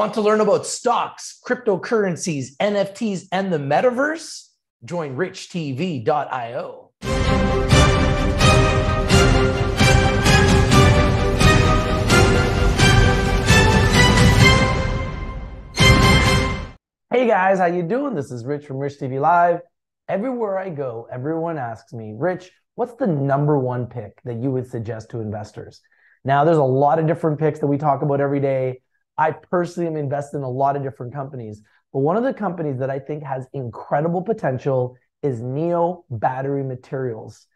Want to learn about stocks, cryptocurrencies, NFTs, and the metaverse? Join richtv.io. Hey guys, how you doing? This is Rich from Rich TV Live. Everywhere I go, everyone asks me, Rich, what's the number one pick that you would suggest to investors? Now, there's a lot of different picks that we talk about every day. I personally am invested in a lot of different companies, but one of the companies that I think has incredible potential is Neo Battery Materials.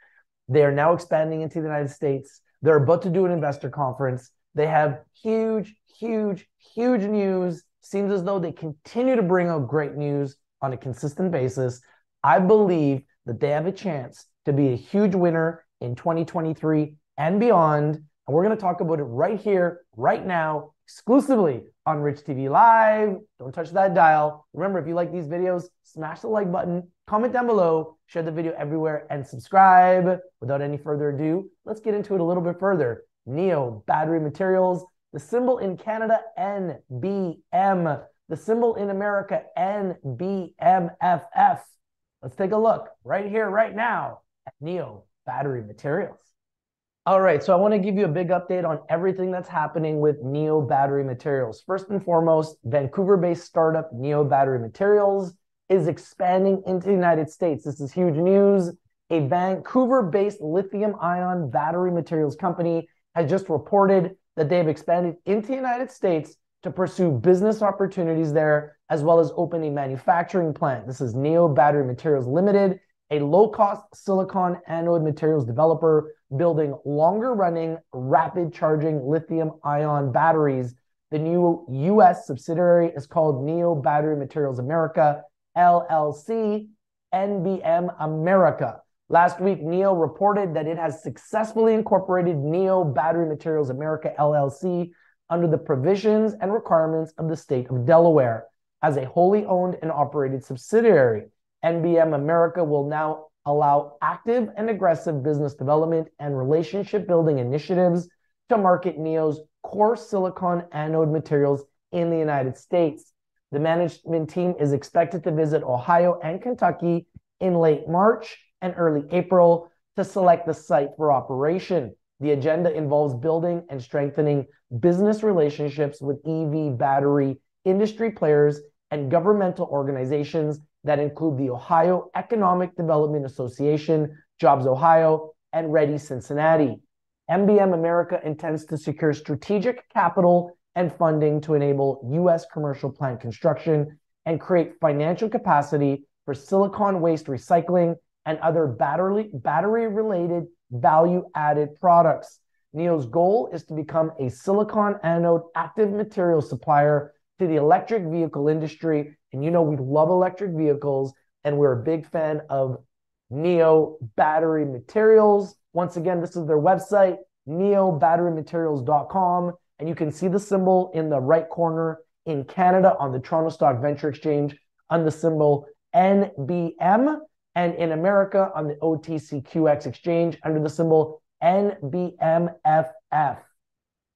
They are now expanding into the United States. They're about to do an investor conference. They have huge, huge, huge news. Seems as though they continue to bring out great news on a consistent basis. I believe that they have a chance to be a huge winner in 2023 and beyond. And we're going to talk about it right here, right now, exclusively on Rich TV Live. Don't touch that dial. Remember, if you like these videos, smash the like button, comment down below, share the video everywhere, and subscribe. Without any further ado, let's get into it a little bit further. Neo Battery Materials, the symbol in Canada, NBM. The symbol in America, NBMFF. Let's take a look right here, right now at Neo Battery Materials. All right, so I want to give you a big update on everything that's happening with Neo Battery Materials. First and foremost, Vancouver based startup Neo Battery Materials is expanding into the United States. This is huge news. A Vancouver based lithium ion battery materials company has just reported that they've expanded into the United States to pursue business opportunities there, as well as open a manufacturing plant. This is Neo Battery Materials Limited, a low cost silicon anode materials developer building longer running, rapid charging lithium ion batteries. The new US subsidiary is called Neo Battery Materials America, LLC, NBM America. Last week, Neo reported that it has successfully incorporated Neo Battery Materials America, LLC, under the provisions and requirements of the state of Delaware as a wholly owned and operated subsidiary. NBM America will now allow active and aggressive business development and relationship building initiatives to market NEO's core silicon anode materials in the United States. The management team is expected to visit Ohio and Kentucky in late March and early April to select the site for operation. The agenda involves building and strengthening business relationships with EV battery industry players and governmental organizations that include the Ohio Economic Development Association, Jobs Ohio, and REDI Cincinnati. NBM America intends to secure strategic capital and funding to enable U.S. commercial plant construction and create financial capacity for silicon waste recycling and other battery, battery related value added products. NEO's goal is to become a silicon anode active material supplier to the electric vehicle industry. And you know, we love electric vehicles, and we're a big fan of Neo Battery Materials. Once again, this is their website, neobatterymaterials.com. And you can see the symbol in the right corner in Canada on the Toronto Stock Venture Exchange on the symbol NBM, and in America on the OTCQX exchange under the symbol NBMFF.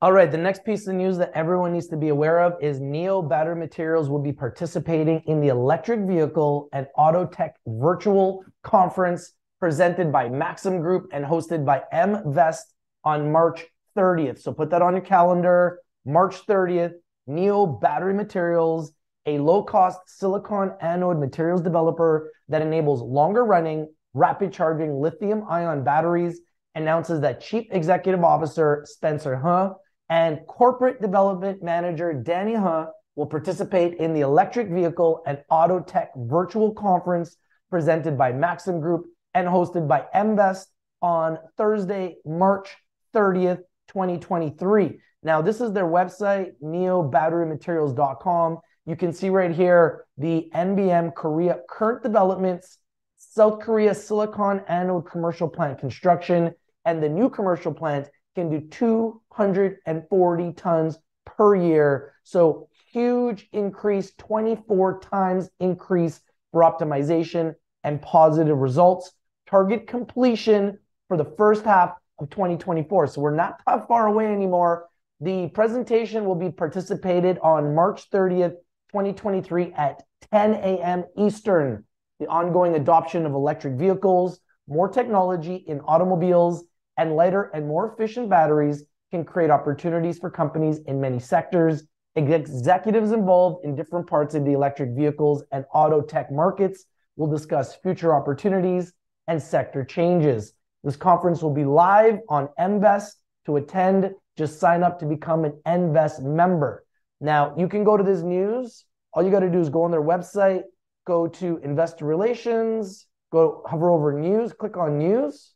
All right, the next piece of news that everyone needs to be aware of is Neo Battery Materials will be participating in the Electric Vehicle and Auto Tech Virtual Conference presented by Maxim Group and hosted by MVest on March 30th. So put that on your calendar. March 30th, Neo Battery Materials, a low cost silicon anode materials developer that enables longer running, rapid charging lithium ion batteries, announces that Chief Executive Officer Spencer Huh and Corporate Development Manager Danny Huh will participate in the Electric Vehicle and Auto Tech Virtual Conference presented by Maxim Group and hosted by MVest on Thursday, March 30th, 2023. Now, this is their website, neobatterymaterials.com. You can see right here the NBM Korea current developments, South Korea silicon anode commercial plant construction, and the new commercial plant can do 240 tons per year. So huge increase, 24 times increase for optimization and positive results. Target completion for the first half of 2024. So we're not that far away anymore The presentation will be participated on March 30th, 2023 at 10 a.m. Eastern. The ongoing adoption of electric vehicles, more technology in automobiles, and lighter and more efficient batteries can create opportunities for companies in many sectors. Executives involved in different parts of the electric vehicles and auto tech markets will discuss future opportunities and sector changes. This conference will be live on MVest. To attend, just sign up to become an MVest member. Now, you can go to this news. All you got to do is go on their website, go to investor relations, go hover over news, click on news.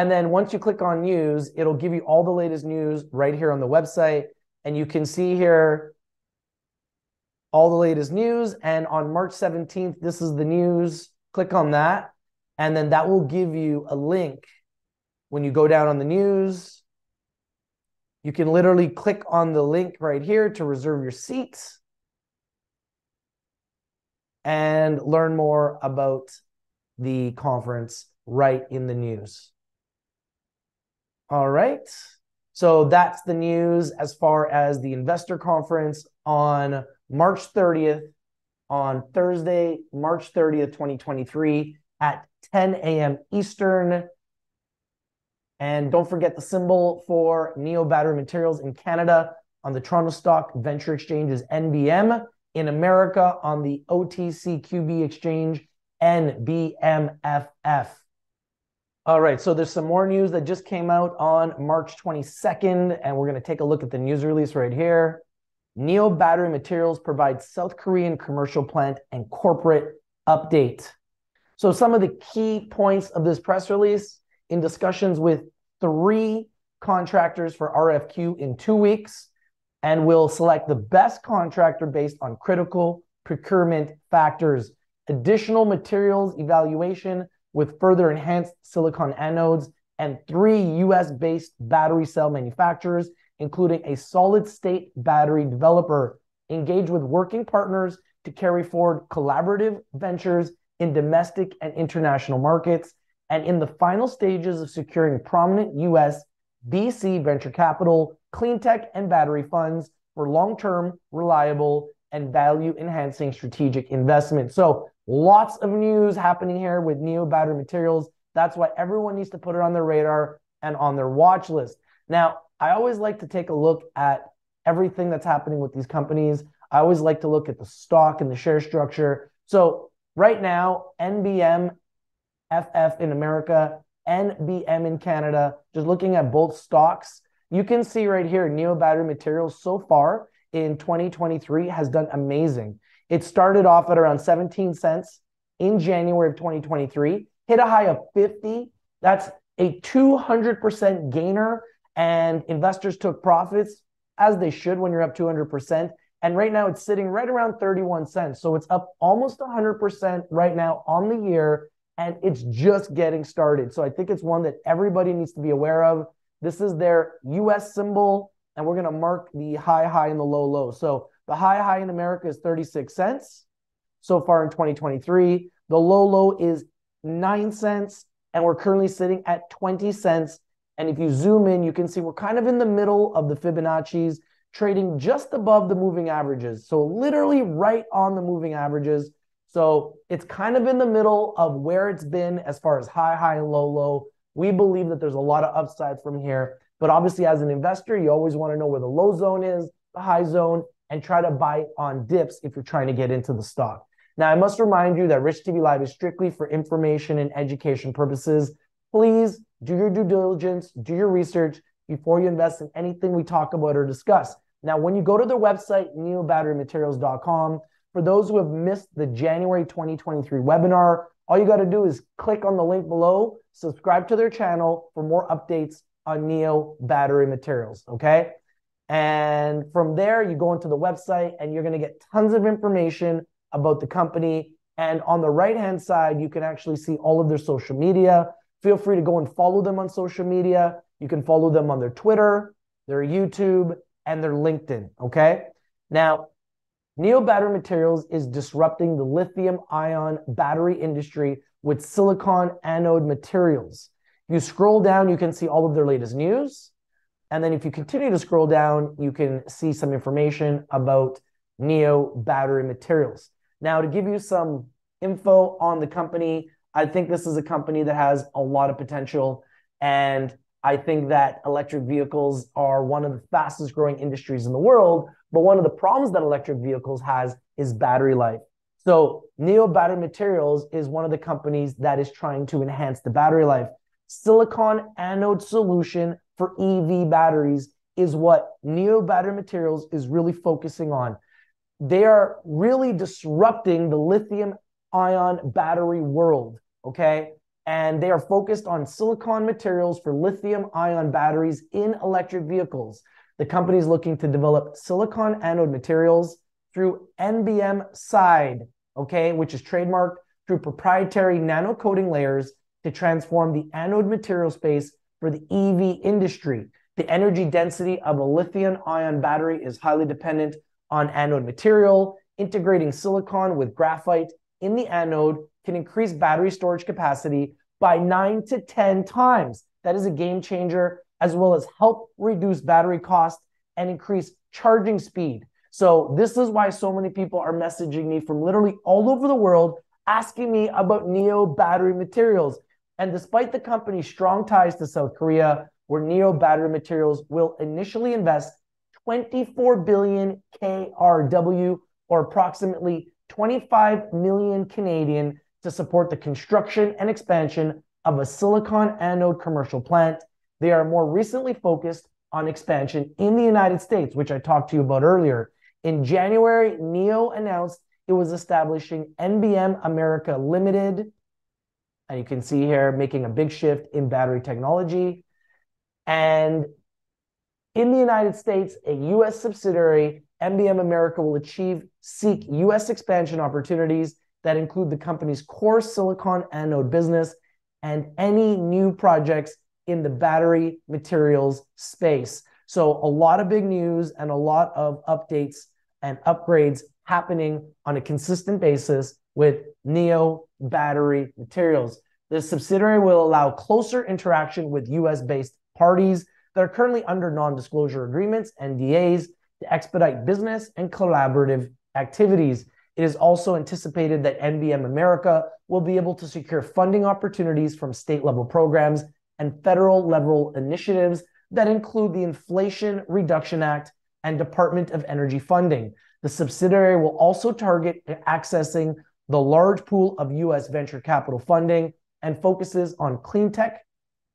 And then once you click on news, it'll give you all the latest news right here on the website. And you can see here all the latest news. And on March 17th, this is the news. Click on that. And then that will give you a link when you go down on the news. You can literally click on the link right here to reserve your seats and learn more about the conference right in the news. All right. So that's the news as far as the investor conference on March 30th, on Thursday, March 30th, 2023 at 10 a.m. Eastern. And don't forget the symbol for Neo Battery Materials in Canada on the Toronto Stock Venture Exchange is NBM. In America on the OTCQB exchange, NBMFF. All right, so there's some more news that just came out on March 22nd, and we're going to take a look at the news release right here. Neo Battery Materials provides South Korean commercial plant and corporate update. So, some of the key points of this press release in discussions with three contractors for RFQ in two weeks, and will select the best contractor based on critical procurement factors, additional materials evaluation with further enhanced silicon anodes, and three US based battery cell manufacturers, including a solid state battery developer, engage with working partners to carry forward collaborative ventures in domestic and international markets, and in the final stages of securing prominent US VC venture capital clean tech, and battery funds for long term, reliable, and value enhancing strategic investment. So, lots of news happening here with Neo Battery Materials. That's why everyone needs to put it on their radar and on their watch list. Now, I always like to take a look at everything that's happening with these companies. I always like to look at the stock and the share structure. So, right now, NBM FF in America, NBM in Canada, just looking at both stocks, you can see right here, Neo Battery Materials so far in 2023 has done amazing. It started off at around 17 cents in January of 2023, hit a high of 50. That's a 200% gainer, and investors took profits as they should when you're up 200%. And right now it's sitting right around 31 cents. So it's up almost 100% right now on the year, and it's just getting started. So I think it's one that everybody needs to be aware of. This is their US symbol, and we're going to mark the high, high, and the low, low. So the high, high in America is 36 cents so far in 2023. The low, low is 9 cents, and we're currently sitting at 20 cents. And if you zoom in, you can see we're kind of in the middle of the Fibonacci's, trading just above the moving averages. So literally right on the moving averages. So it's kind of in the middle of where it's been as far as high, high, and low, low. We believe that there's a lot of upside from here. But obviously, as an investor, you always want to know where the low zone is, the high zone, and try to buy on dips if you're trying to get into the stock. Now, I must remind you that Rich TV Live is strictly for information and education purposes. Please do your due diligence, do your research before you invest in anything we talk about or discuss. Now, when you go to their website, neobatterymaterials.com, for those who have missed the January 2023 webinar, all you got to do is click on the link below, subscribe to their channel for more updates on Neo battery materials. Okay. And from there, you go into the website and you're going to get tons of information about the company. And on the right hand side, you can actually see all of their social media. Feel free to go and follow them on social media. You can follow them on their Twitter, their YouTube, and their LinkedIn. Okay. Now, Neo Battery Materials is disrupting the lithium ion battery industry with silicon anode materials. You scroll down, you can see all of their latest news. And then if you continue to scroll down, you can see some information about Neo Battery Materials. Now, to give you some info on the company, I think this is a company that has a lot of potential. And I think that electric vehicles are one of the fastest growing industries in the world. But one of the problems that electric vehicles has is battery life. So Neo Battery Materials is one of the companies that is trying to enhance the battery life. Silicon anode solution for EV batteries is what Neo Battery Materials is really focusing on. They are really disrupting the lithium ion battery world, okay? And they are focused on silicon materials for lithium ion batteries in electric vehicles. The company is looking to develop silicon anode materials through NBMSiDE, okay, which is trademarked through proprietary nano coating layers to transform the anode material space for the EV industry. The energy density of a lithium ion battery is highly dependent on anode material. Integrating silicon with graphite in the anode can increase battery storage capacity by nine to 10 times. That is a game changer, as well as help reduce battery cost and increase charging speed. So, this is why so many people are messaging me from literally all over the world asking me about Neo battery materials. And despite the company's strong ties to South Korea, where Neo battery materials will initially invest 24 billion KRW or approximately 25 million Canadian to support the construction and expansion of a silicon anode commercial plant. They are more recently focused on expansion in the United States, which I talked to you about earlier. In January, NEO announced it was establishing NBM America Limited. And you can see here making a big shift in battery technology. And in the United States, a US subsidiary, NBM America, will achieve seek US expansion opportunities that include the company's core silicon anode business and any new projects in the battery materials space. So, a lot of big news and a lot of updates and upgrades happening on a consistent basis with Neo Battery Materials. This subsidiary will allow closer interaction with US based parties that are currently under non disclosure agreements, NDAs, to expedite business and collaborative activities. It is also anticipated that NBM America will be able to secure funding opportunities from state level programs and federal level initiatives that include the Inflation Reduction Act and Department of Energy funding. The subsidiary will also target accessing the large pool of US venture capital funding and focuses on clean tech,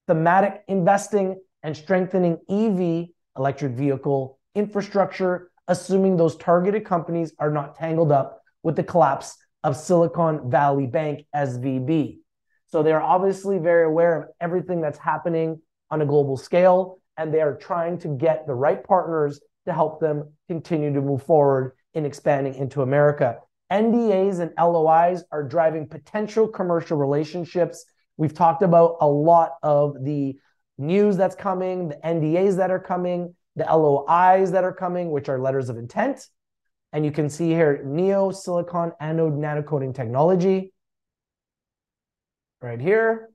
thematic investing, and strengthening EV electric vehicle infrastructure, assuming those targeted companies are not tangled up with the collapse of Silicon Valley Bank, SVB. So they are obviously very aware of everything that's happening on a global scale, and they are trying to get the right partners to help them continue to move forward in expanding into America. NDAs and LOIs are driving potential commercial relationships. We've talked about a lot of the news that's coming, the NDAs that are coming, the LOIs that are coming, which are letters of intent. And you can see here Neo Silicon Anode Nanocoating Technology right here.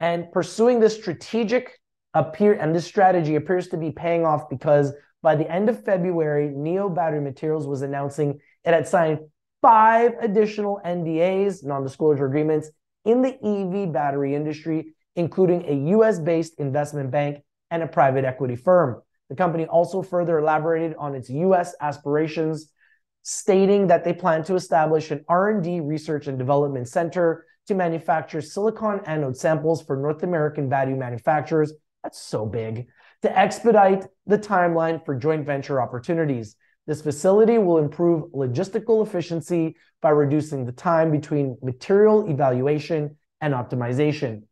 And pursuing this strategic appear and this strategy appears to be paying off because by the end of February, Neo Battery Materials was announcing it had signed five additional NDAs, non-disclosure agreements, in the EV battery industry, including a US-based investment bank and a private equity firm. The company also further elaborated on its US aspirations, stating that they plan to establish an R&D research and development center to manufacture silicon anode samples for North American battery manufacturers. That's so big. To expedite the timeline for joint venture opportunities. This facility will improve logistical efficiency by reducing the time between material evaluation and optimization.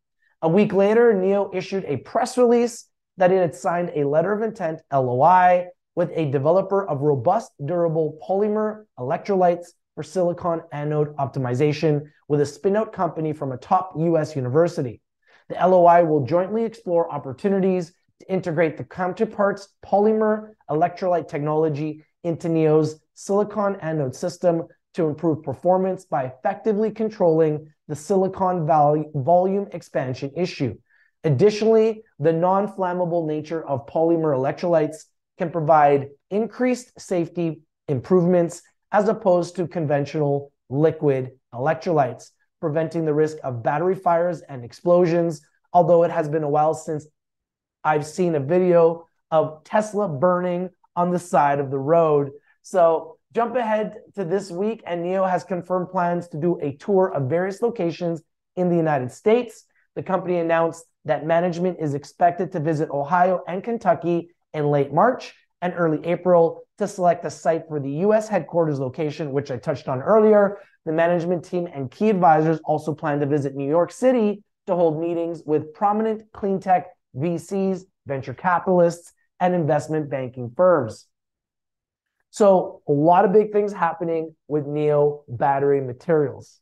A week later, NEO issued a press release that it had signed a letter of intent, LOI, with a developer of robust, durable polymer electrolytes for silicon anode optimization with a spinout company from a top US university. The LOI will jointly explore opportunities to integrate the counterparts polymer electrolyte technology into NEO's silicon anode system to improve performance by effectively controlling the silicon volume expansion issue. Additionally, the non-flammable nature of polymer electrolytes can provide increased safety improvements as opposed to conventional liquid electrolytes, preventing the risk of battery fires and explosions. Although it has been a while since I've seen a video of Tesla burning on the side of the road. So jump ahead to this week, and NEO has confirmed plans to do a tour of various locations in the United States. The company announced that management is expected to visit Ohio and Kentucky in late March and early April to select a site for the US headquarters location, which I touched on earlier. The management team and key advisors also plan to visit New York City to hold meetings with prominent clean tech VCs, venture capitalists, and investment banking firms. So, a lot of big things happening with Neo battery materials.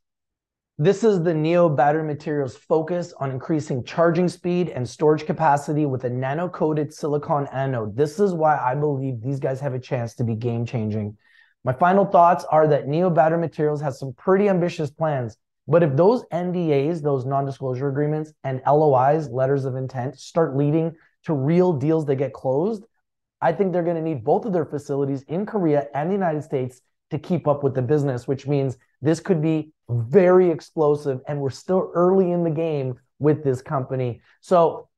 This is the Neo battery materials focus on increasing charging speed and storage capacity with a nano coated silicon anode. This is why I believe these guys have a chance to be game changing. My final thoughts are that Neo battery materials has some pretty ambitious plans. But if those NDAs, those non disclosure agreements, and LOIs, letters of intent, start leading to real deals that get closed, I think they're going to need both of their facilities in Korea and the United States to keep up with the business, which means this could be very explosive. And we're still early in the game with this company. So,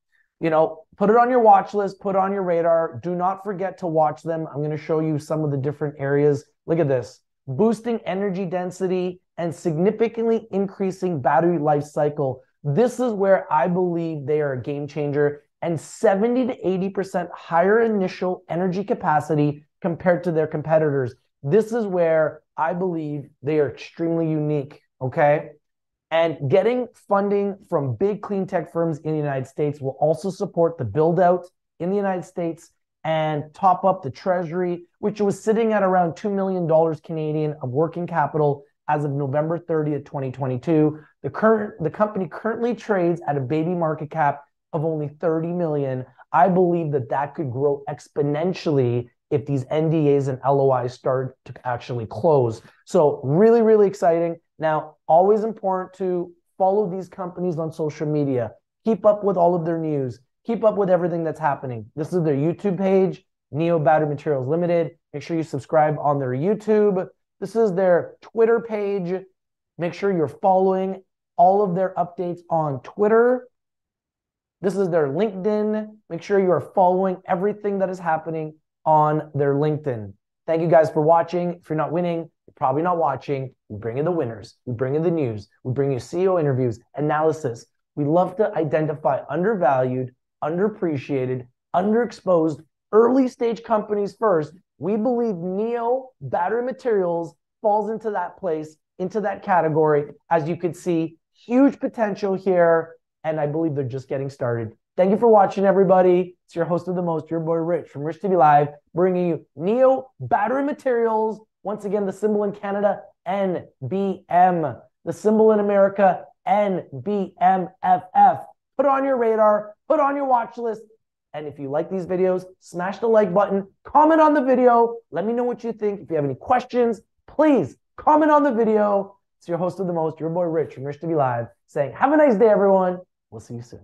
you know, put it on your watch list, put on your radar. Do not forget to watch them. I'm going to show you some of the different areas. Look at this boosting energy density and significantly increasing battery life cycle. This is where I believe they are a game changer and 70 to 80% higher initial energy capacity compared to their competitors. This is where I believe they are extremely unique. Okay. And getting funding from big clean tech firms in the United States will also support the build out in the United States and top up the treasury, which was sitting at around $2 million Canadian of working capital as of November 30th, 2022. The current the company currently trades at a baby market cap of only 30 million. I believe that that could grow exponentially if these NDAs and LOIs start to actually close. So, really, really exciting. Now, always important to follow these companies on social media, keep up with all of their news, keep up with everything that's happening. This is their YouTube page, Neo Battery Materials Limited. Make sure you subscribe on their YouTube. This is their Twitter page. Make sure you're following all of their updates on Twitter. This is their LinkedIn. Make sure you are following everything that is happening on their LinkedIn. Thank you guys for watching. If you're not winning, you're probably not watching. We bring in the winners. We bring in the news. We bring you CEO interviews, analysis. We love to identify undervalued, underappreciated, underexposed, early stage companies first. We believe neo Battery Materials falls into that place, into that category. As you can see, huge potential here. And I believe they're just getting started. Thank you for watching, everybody. It's your host of the most, your boy Rich from Rich TV Live, bringing you Neo Battery Materials. Once again, the symbol in Canada, NBM. The symbol in America, NBMFF. Put on your radar, put on your watch list. And if you like these videos, smash the like button, comment on the video. Let me know what you think. If you have any questions, please comment on the video. It's your host of the most, your boy Rich from Rich TV Live, saying, Have a nice day, everyone. We'll see you soon.